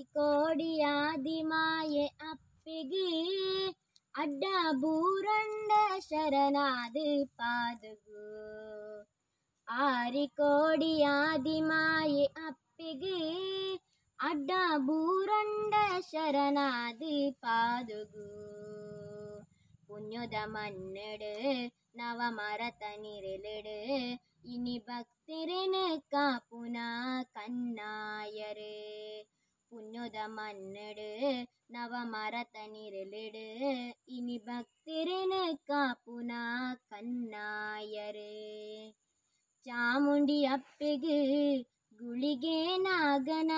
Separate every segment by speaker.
Speaker 1: ആരിക്കോടിയാദിമായ അപ്പിഗി അഡ്ഡൂരണ്ട ശരണാത് പാതുകു. ആരിക്കോടിയാദിമായ അപ്പിഗ് ബൂരണ്ട ശരണാത് പാതുകു. പുഞ്ഞുത മണ്ണട് നവമരത്തനിരലിട് ഇനി ഭക്തരന് കാപ്പുന மன்னடு நவமரத்த நிரலிடு இனி பக்திரனு காப்புனா கண்ணாயரு ಚಾಮುಂಡಿ ಅಪ್ಪೆಗು ಗುಳಿಗೆ ನಾಗನ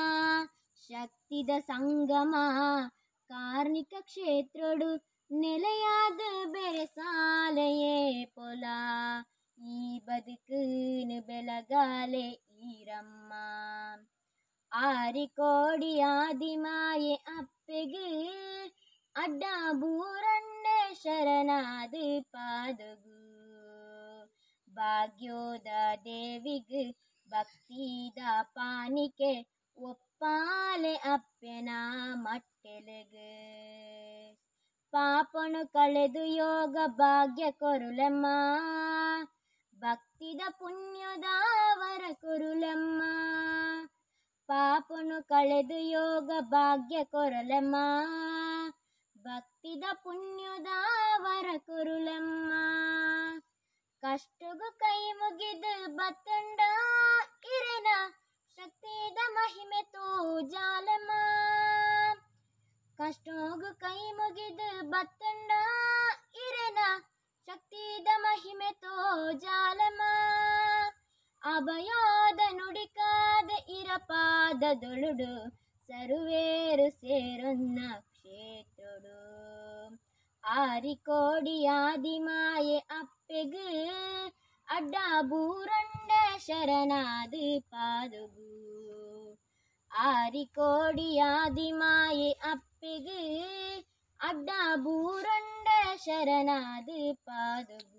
Speaker 1: ಶಕ್ತಿದ ಸಂಗಮ ಕಾರ್ನಿಕ ಕ್ಷೇತ್ರಡು ನೆಲೆಯಾದ ಬೆರೆಸಾಲೆಯೇ ಪೊಲ ಈ ಬದುಕುನು ಬೆಲಗಾಲೆ ಈರಮ್ಮ ಆರಿಕೋಡಿ ಆದಿಮಾಯೆ ಅಪ್ಪೆಗೆ ಅಡ್ಡ ಬೂರಂಡೆ ಶರಣಾದ ಪಾದಗು ಭಾಗ್ಯೋದ ದೇವಿಗ್ ಭಕ್ತಿದ ಪಾನಿಕೆ ಒಪ್ಪಾಲೆ ಅಪ್ಪೆನ ಮಟ್ಟೆಲೆಗ್ ಪಾಪನು ಕಳೆದು ಯೋಗ ಭಾಗ್ಯ ಕೊರುಲೆಮ್ಮ ಭಕ್ತಿದ ಪುಣ್ಯದ ವರ ಕೊರುಲೆಮ್ಮ ಪಾಪನು ಕಳೆದು ಯೋಗ ಭಾಗ್ಯ ಕೊರಲೆಮ್ಮ. ಭಕ್ತಿದ ಪುಣ್ಯದ ವರ ಕೊರುಲೆಮ್ಮ. ಕಷ್ಟಗು ಕೈ ಮುಗಿದು ಬತ್ತಂಡ ಇರೆನ ಶಕ್ತಿದ ಮಹಿಮೆ ತೋಜಾಲಮ ಕಷ್ಟಗು ಕೈ ಮುಗಿದು ಬತ್ತಂಡ ಇರೆನ ಶಕ್ತಿದ ಮಹಿಮೆ ತೋಜಾಲಮ್ಮ. ಅಭಯೋ పాదదులుడు సరువేరు సేరొన్న క్షేత్రుడు ആരിക്കോടി ആദിമായ അപ്പെക് അഡാപൂരണ്ട ശരണാത് പാതുകു ആരിക്കോടി ആദിമായ അപ്പെക് അഡാപൂരണ്ട ശരണാത് പാതുകു